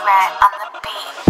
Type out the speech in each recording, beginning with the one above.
Nightmare on the beat.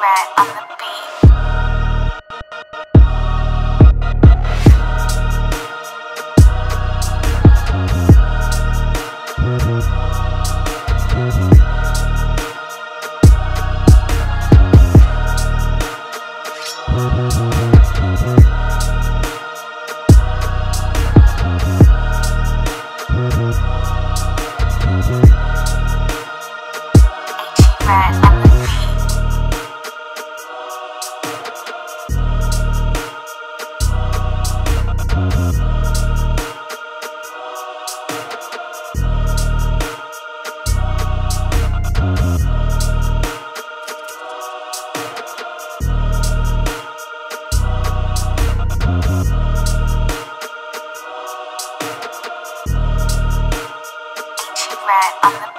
Red on the Red